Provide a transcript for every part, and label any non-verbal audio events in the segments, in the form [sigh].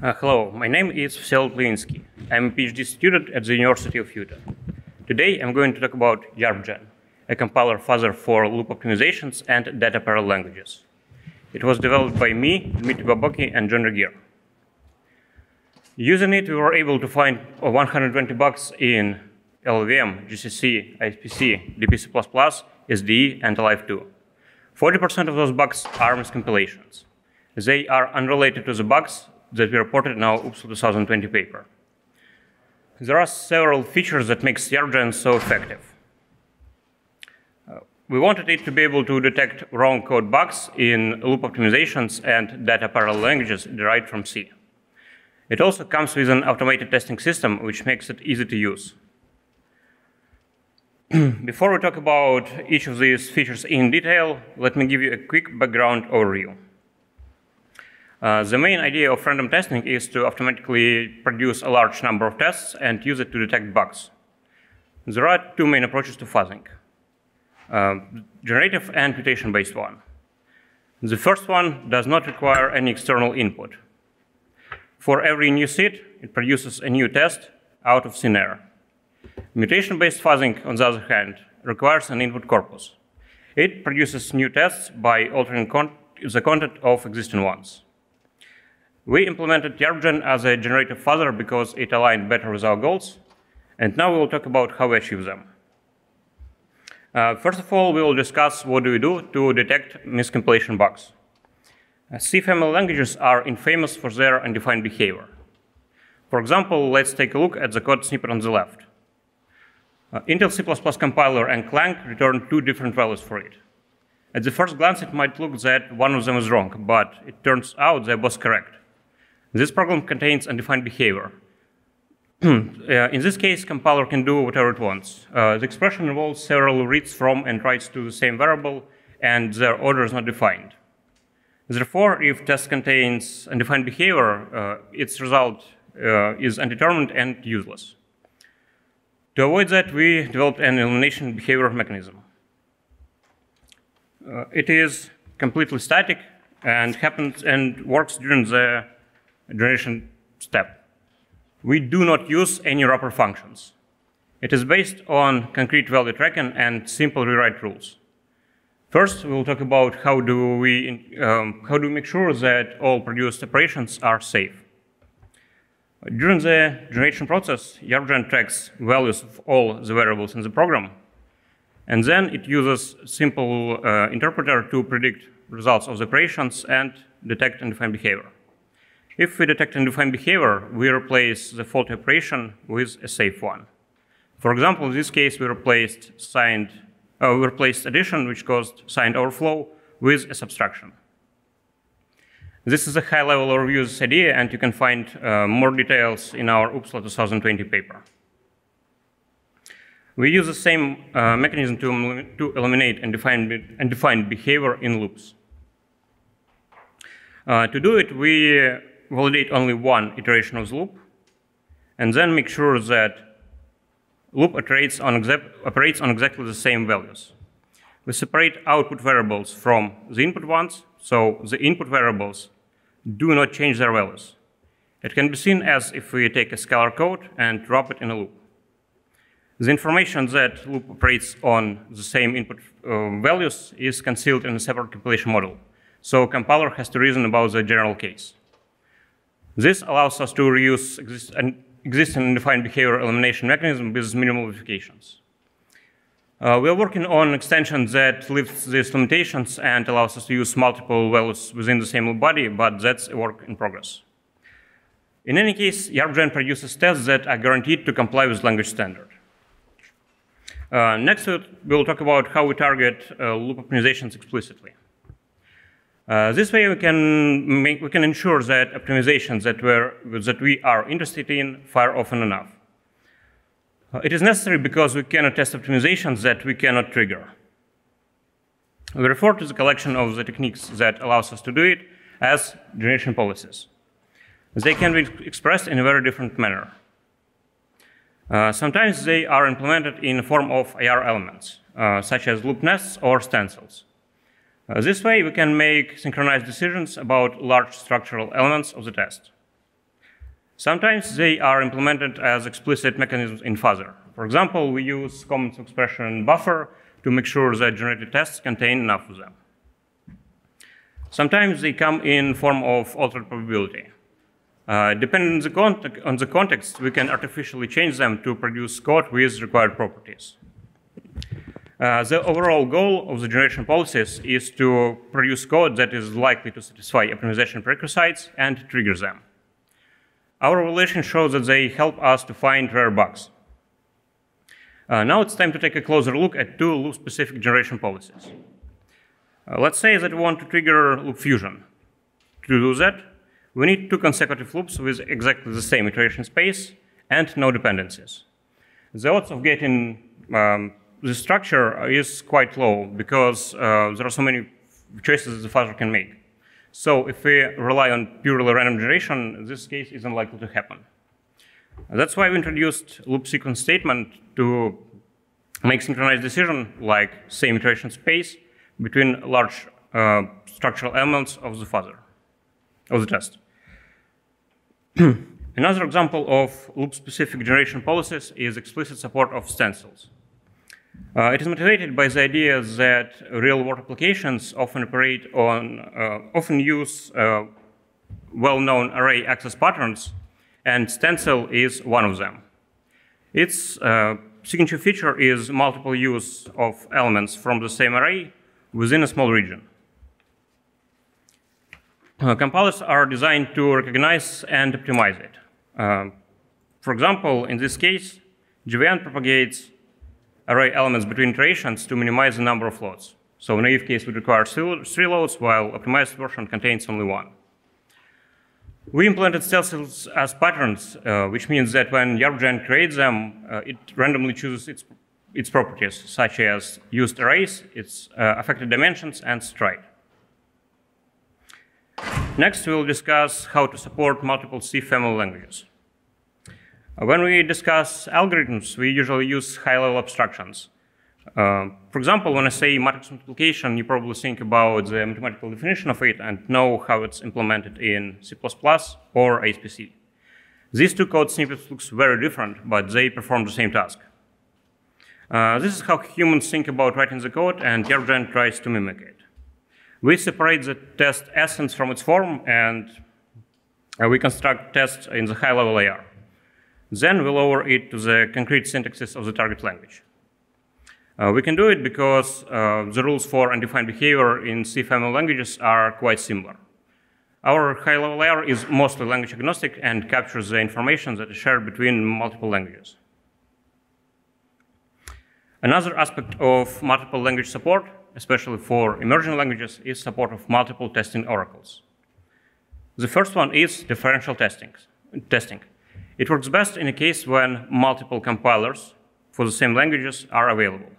Uh, hello, my name is Vsevolod Livinskii. I'm a PhD student at the University of Utah. Today I'm going to talk about YARPGen, a compiler fuzzer for loop optimizations and data parallel languages. It was developed by me, Dmitry Babokin, and John Regehr. Using it, we were able to find 120 bugs in LLVM, GCC, ISPC, DPC++, SDE, and Alive2. 40% of those bugs are miscompilations. They are unrelated to the bugs that we reported in our OOPSLA 2020 paper. There are several features that make YARPGen so effective. Uh, we wanted it to be able to detect wrong code bugs in loop optimizations and data parallel languages derived from C. It also comes with an automated testing system, which makes it easy to use. [clears throat] Before we talk about each of these features in detail, let me give you a quick background overview. Uh, the main idea of random testing is to automatically produce a large number of tests and use it to detect bugs. There are two main approaches to fuzzing, uh, generative and mutation-based one. The first one does not require any external input. For every new seed, it produces a new test out of thin air. Mutation-based fuzzing, on the other hand, requires an input corpus. It produces new tests by altering con the content of existing ones. We implemented YARPGen as a generative fuzzer because it aligned better with our goals, and now we will talk about how we achieve them. Uh, first of all, we will discuss what do we do to detect miscompilation bugs. Uh, C family languages are infamous for their undefined behavior. For example, let's take a look at the code snippet on the left. Uh, Intel C++ compiler and Clang return two different values for it. At the first glance, it might look that one of them is wrong, but it turns out they're both correct. This program contains undefined behavior. [clears throat] uh, in this case, compiler can do whatever it wants. Uh, the expression involves several reads from and writes to the same variable, and their order is not defined. Therefore, if test contains undefined behavior, uh, its result is undetermined and useless. To avoid that, we developed an elimination behavior mechanism. Uh, it is completely static and happens and works during the generation step. We do not use any wrapper functions. It is based on concrete value tracking and simple rewrite rules. First, we'll talk about how do we, um, how do we make sure that all produced operations are safe. During the generation process, YARPGen tracks values of all the variables in the program, and then it uses simple uh, interpreter to predict results of the operations and detect undefined behavior. If we detect undefined behavior, we replace the faulty operation with a safe one. For example, in this case, we replaced signed, uh, we replaced addition, which caused signed overflow, with a subtraction. This is a high-level overview of this idea, and you can find uh, more details in our OOPSLA 2020 paper. We use the same uh, mechanism to, to eliminate undefined, undefined behavior in loops. Uh, to do it, we validate only one iteration of the loop, and then make sure that loop operates on, operates on exactly the same values. We separate output variables from the input ones, so the input variables do not change their values. It can be seen as if we take a scalar code and drop it in a loop. The information that loop operates on the same input uh, values is concealed in a separate compilation model. So compiler has to reason about the general case. This allows us to reuse exist an existing undefined behavior elimination mechanism with minimal modifications. Uh, we are working on an extension that lifts these limitations and allows us to use multiple values within the same body, but that's a work in progress. In any case, YARPGen produces tests that are guaranteed to comply with language standard. Uh, next, we'll talk about how we target uh, loop optimizations explicitly. Uh, this way we can, make, we can ensure that optimizations that, we're, that we are interested in fire often enough. Uh, it is necessary because we cannot test optimizations that we cannot trigger. We refer to the collection of the techniques that allows us to do it as generation policies. They can be expressed in a very different manner. Uh, sometimes they are implemented in the form of IR elements, uh, such as loop nests or stencils. Uh, this way, we can make synchronized decisions about large structural elements of the test. Sometimes they are implemented as explicit mechanisms in fuzzer. For example, we use common expression buffer to make sure that generated tests contain enough of them. Sometimes they come in form of altered probability. Uh, depending on the, on the, context, we can artificially change them to produce code with required properties. Uh, the overall goal of the generation policies is to produce code that is likely to satisfy optimization prerequisites and trigger them. Our evaluation shows that they help us to find rare bugs. Uh, now it's time to take a closer look at two loop-specific generation policies. Uh, let's say that we want to trigger loop fusion. To do that, we need two consecutive loops with exactly the same iteration space and no dependencies. The odds of getting um, the structure is quite low because uh, there are so many choices the fuzzer can make. So if we rely on purely random generation, this case is unlikely to happen. That's why we introduced loop sequence statement to make synchronized decision like same iteration space between large uh, structural elements of the fuzzer, of the test. [clears throat] Another example of loop-specific generation policies is explicit support of stencils. Uh, it is motivated by the idea that real-world applications often operate on, uh, often use uh, well-known array access patterns, and stencil is one of them. Its uh, signature feature is multiple use of elements from the same array within a small region. Uh, compilers are designed to recognize and optimize it. Uh, for example, in this case, GVN propagates array elements between iterations to minimize the number of loads. So naive case would require three loads, while optimized version contains only one. We implemented stencils as patterns, uh, which means that when YARPGen creates them, uh, it randomly chooses its, its properties, such as used arrays, its uh, affected dimensions, and stride. Next, we'll discuss how to support multiple C family languages. When we discuss algorithms, we usually use high-level abstractions. Uh, for example, when I say matrix multiplication, you probably think about the mathematical definition of it and know how it's implemented in C++ or ISPC. These two code snippets look very different, but they perform the same task. Uh, this is how humans think about writing the code, and YARPGen tries to mimic it. We separate the test essence from its form, and uh, we construct tests in the high-level layer. Then we lower it to the concrete syntaxes of the target language. Uh, we can do it because uh, the rules for undefined behavior in C family languages are quite similar. Our high-level layer is mostly language agnostic and captures the information that is shared between multiple languages. Another aspect of multiple language support, especially for emerging languages, is support of multiple testing oracles. The first one is differential testing. testing. It works best in a case when multiple compilers for the same languages are available.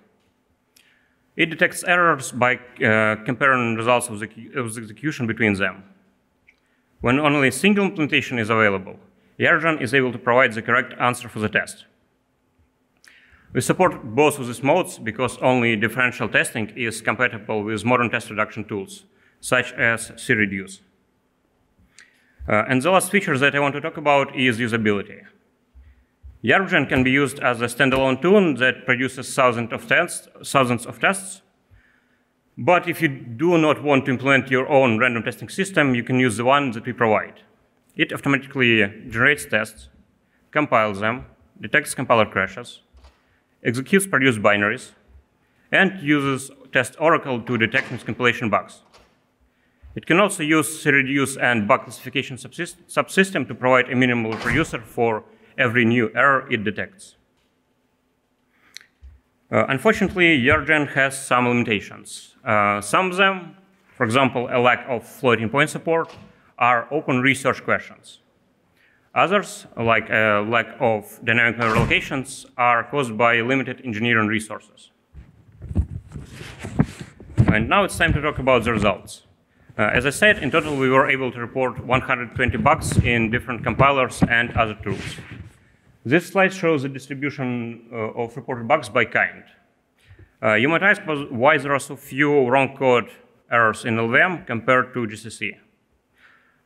It detects errors by uh, comparing results of the, of the, execution between them. When only a single implementation is available, YARPGen is able to provide the correct answer for the test. We support both of these modes because only differential testing is compatible with modern test reduction tools, such as CReduce. Uh, and the last feature that I want to talk about is usability. YARPGen can be used as a standalone tool that produces thousands of tests, thousands of tests. But if you do not want to implement your own random testing system, you can use the one that we provide. It automatically generates tests, compiles them, detects compiler crashes, executes produced binaries, and uses test oracle to detect miscompilation bugs. It can also use reduce and bug classification subsystem to provide a minimal reproducer for every new error it detects. Uh, unfortunately, YARPGen has some limitations. Uh, some of them, for example, a lack of floating point support, are open research questions. Others, like a lack of dynamic memory allocations, are caused by limited engineering resources. And now it's time to talk about the results. Uh, as I said, in total, we were able to report 120 bugs in different compilers and other tools. This slide shows the distribution uh, of reported bugs by kind. Uh, you might ask why there are so few wrong code errors in LLVM compared to GCC.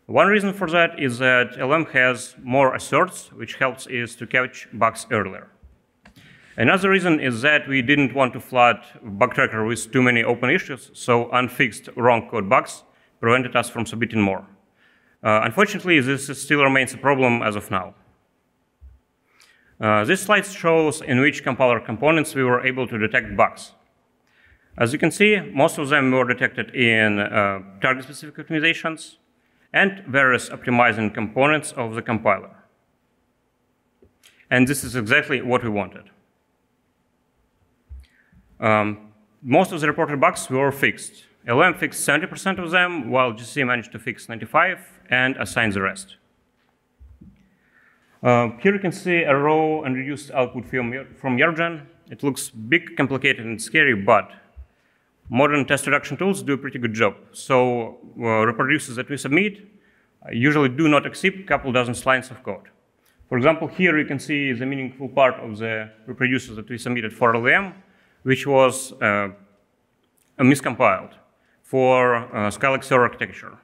One reason for that is that LLVM has more asserts, which helps is to catch bugs earlier. Another reason is that we didn't want to flood bug tracker with too many open issues, so unfixed wrong code bugs prevented us from submitting more. Uh, unfortunately, this still remains a problem as of now. Uh, this slide shows in which compiler components we were able to detect bugs. As you can see, most of them were detected in uh, target-specific optimizations and various optimizing components of the compiler. And this is exactly what we wanted. Um, most of the reported bugs were fixed. LLVM fixed 70% of them, while GCC managed to fix 95 and assign the rest. Uh, here you can see a raw and reduced output from, from YARPGen. It looks big, complicated, and scary, but modern test reduction tools do a pretty good job. So uh, reproducers that we submit uh, usually do not exceed a couple dozen lines of code. For example, here you can see the meaningful part of the reproducers that we submitted for LLVM which was uh, miscompiled for uh, architecture.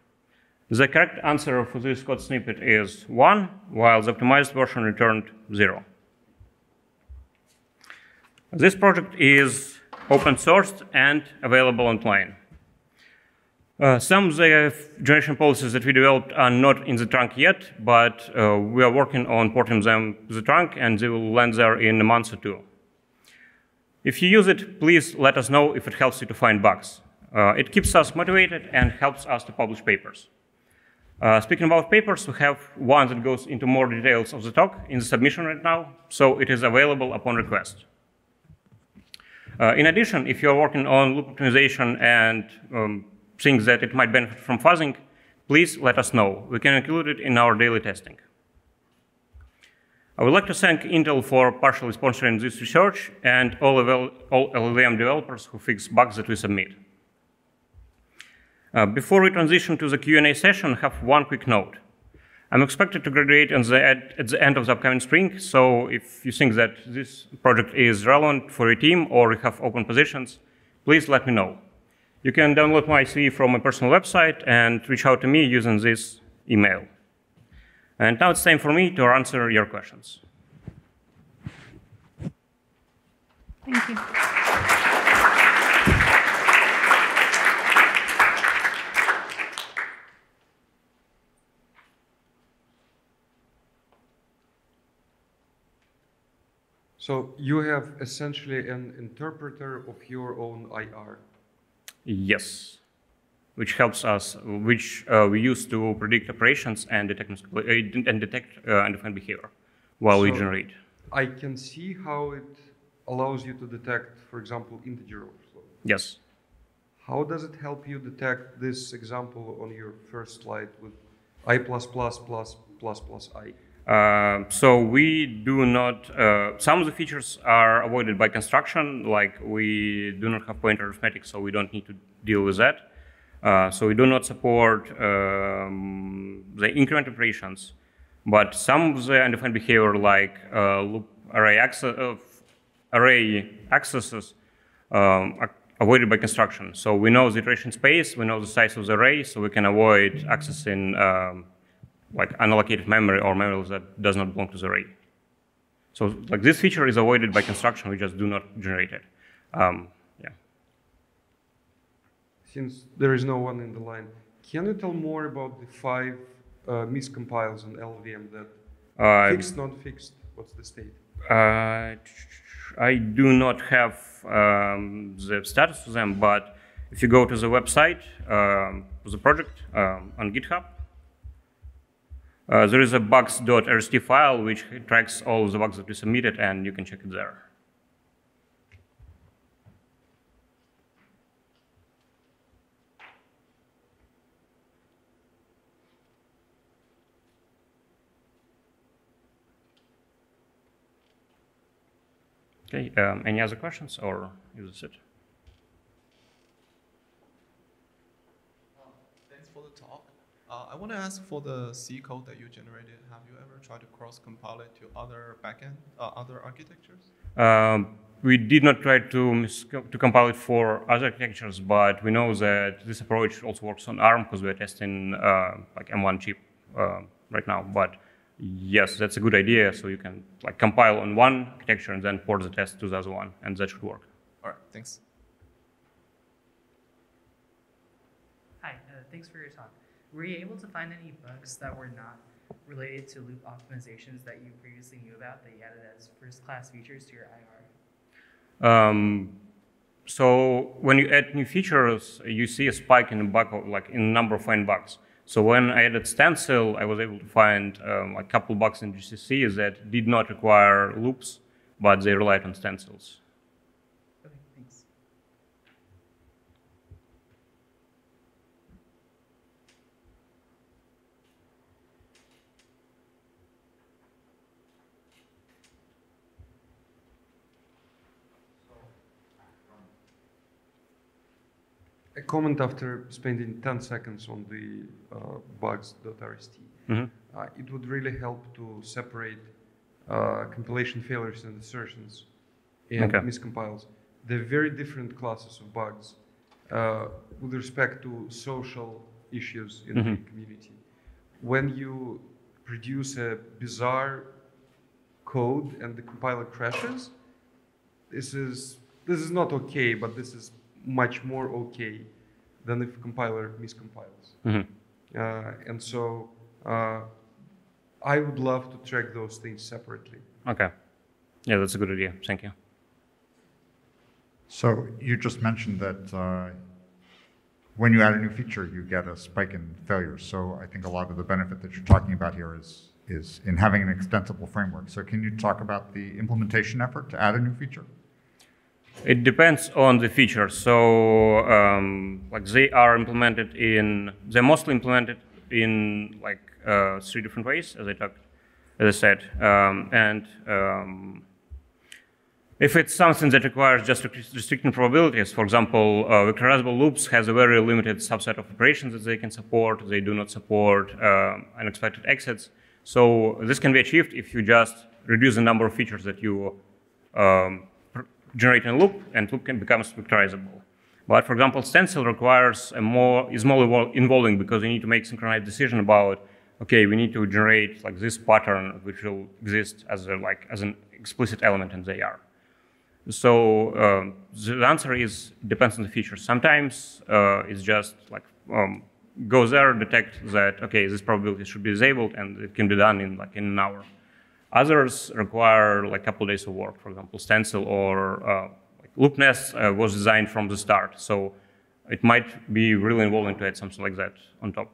The correct answer for this code snippet is 1, while the optimized version returned 0. This project is open sourced and available online. Uh, some of the generation policies that we developed are not in the trunk yet, but uh, we are working on porting them to the trunk, and they will land there in a month or two. If you use it, please let us know if it helps you to find bugs. Uh, it keeps us motivated and helps us to publish papers. Uh, speaking about papers, we have one that goes into more details of the talk in the submission right now, so it is available upon request. Uh, in addition, if you're working on loop optimization and um, think that it might benefit from fuzzing, please let us know. We can include it in our daily testing. I would like to thank Intel for partially sponsoring this research and all, all LLVM developers who fix bugs that we submit. Uh, before we transition to the Q&A session, I have one quick note. I'm expected to graduate the at the end of the upcoming spring, so if you think that this project is relevant for your team or you have open positions, please let me know. You can download my CV from my personal website and reach out to me using this email. And now it's time for me to answer your questions. Thank you. So you have essentially an interpreter of your own IR. Yes which helps us, which uh, we use to predict operations and detect uh, and detect uh, undefined behavior while so we generate. I can see how it allows you to detect, for example, integer overflow. Yes. How does it help you detect this example on your first slide with i plus plus plus plus plus i? Uh, so we do not, uh, some of the features are avoided by construction, like we do not have pointer arithmetic, so we don't need to deal with that. Uh, so we do not support um, the increment operations, but some of the undefined behavior like uh, loop array, access, uh, array accesses um, are avoided by construction. So we know the iteration space, we know the size of the array, so we can avoid accessing um, like unallocated memory or memory that does not belong to the array. So like this feature is avoided by construction, we just do not generate it. Um, since there is no one in the line, can you tell more about the five uh, miscompiles on LLVM that uh, fixed, non-fixed? What's the state? Uh, I do not have um, the status of them, but if you go to the website um, of the project um, on GitHub, uh, there is a bugs.rst file which tracks all the bugs that we submitted, and you can check it there. Okay, um, any other questions or is this it? thanks for the talk. Uh, I want to ask for the C code that you generated. Have you ever tried to cross-compile it to other backend, uh, other architectures? Um, we did not try to, to compile it for other architectures, but we know that this approach also works on ARM because we're testing uh, like M1 chip uh, right now. But yes, that's a good idea. So you can like compile on one architecture and then port the test to the other one, and that should work. All right, thanks. Hi, uh, thanks for your talk. Were you able to find any bugs that were not related to loop optimizations that you previously knew about that you added as first-class features to your IR? Um, so when you add new features, you see a spike in the bug, like in number of find bugs. So when I added stencil, I was able to find um, a couple bugs in GCC that did not require loops, but they relied on stencils. Okay, thanks. A comment after spending 10 seconds on the uh, bugs.rst. Mhm. Uh, it would really help to separate uh, compilation failures and assertions and Okay. miscompiles. They're very different classes of bugs uh, with respect to social issues in the Mhm. community. When you produce a bizarre code and the compiler crashes, this is this is not okay, but this is much more okay than if compiler miscompiles. Mhm. Uh, and so uh, I would love to track those things separately. Okay. Yeah, that's a good idea. Thank you. So you just mentioned that uh, when you add a new feature, you get a spike in failures. So I think a lot of the benefit that you're talking about here is, is in having an extensible framework. So can you talk about the implementation effort to add a new feature? It depends on the features. So, um, like they are implemented in, they're mostly implemented in like uh, three different ways, as I talked, as I said. Um, and um, if it's something that requires just restri- restricting probabilities, for example, uh, vectorizable loops has a very limited subset of operations that they can support. They do not support uh, unexpected exits. So this can be achieved if you just reduce the number of features that you um, a loop, and loop can become vectorizable. But for example, stencil requires a more is more involving because you need to make synchronized decision about okay, we need to generate like this pattern which will exist as a like as an explicit element in the IR. So um, the answer is depends on the feature. Sometimes uh, it's just like um, go there, detect that okay, this probability should be disabled, and it can be done in like in an hour. Others require like a couple days of work. For example, stencil or uh, like LoopNest uh, was designed from the start, so it might be really involving to add something like that on top.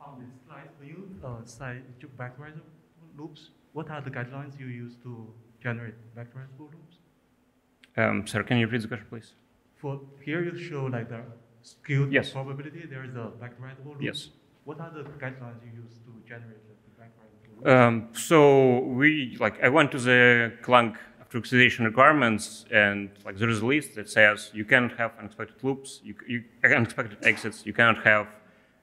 On this slide, you uh, cite vectorizable loops, what are the guidelines you use to generate vectorizable loops? Um, sir, can you repeat the question, please? For here, you show like the skewed Yes. probability. There is a vectorizable loop. Yes. What are the guidelines you use to generate the vectorizable loop? Um, so we like I went to the Clang optimization requirements, and like there is a list that says you cannot have unexpected loops, you, you unexpected exits, you cannot have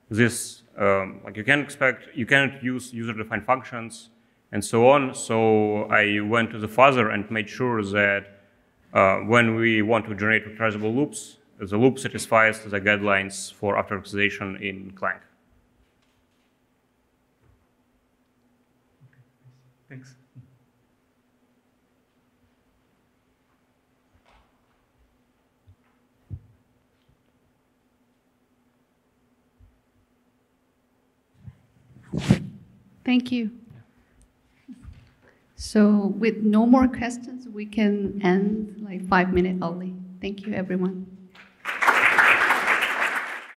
this um, like you can expect you cannot use user-defined functions and so on. So I went to the further and made sure that uh, when we want to generate vectorizable loops, the loop satisfies the guidelines for optimization in Clang. Thanks. Thank you. So with no more questions, we can end like five minutes early. Thank you, everyone.